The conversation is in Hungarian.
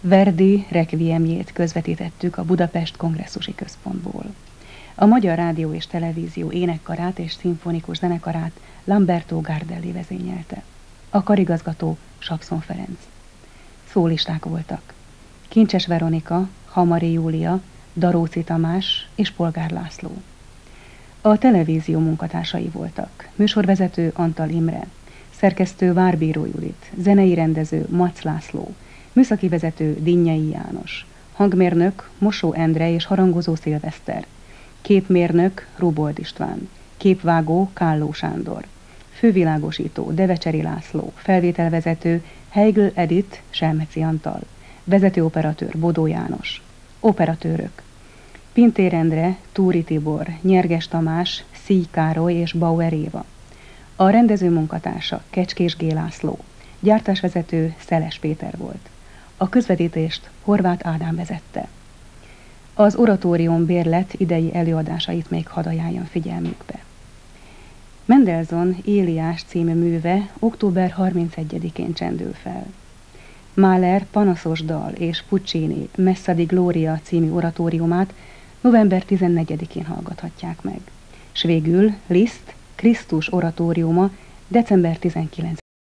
Verdi requiemjét közvetítettük a Budapest kongresszusi központból. A Magyar Rádió és Televízió énekkarát és szimfonikus zenekarát Lamberto Gardelli vezényelte. A karigazgató Sapszon Ferenc. Szólisták voltak. Kincses Veronika, Hamari Júlia, Daróci Tamás és Polgár László. A televízió munkatársai voltak. Műsorvezető Antal Imre, szerkesztő Várbíró Judit, zenei rendező Mac László, műszaki vezető Dinnyei János, hangmérnök Mosó Endre és harangozó Szilveszter, képmérnök Rubold István, képvágó Kálló Sándor, fővilágosító Devecseri László, felvételvezető Heigl Edith Selmeci Antal, vezetőoperatőr Bodó János, operatőrök. Pintér Endre, Túri Tibor, Nyerges Tamás, Szíj Károly és Bauer Éva. A rendező munkatársa Kecskés G. László, gyártásvezető Szeles Péter volt. A közvetítést Horváth Ádám vezette. Az oratórium bérlet idei előadásait még hadd ajánljon figyelmükbe. Mendelssohn Éliás című műve október 31-én csendül fel. Mahler Panaszos dal és Puccini Messa di Gloria című oratóriumát november 14-én hallgathatják meg. S végül Liszt Krisztus oratóriuma december 19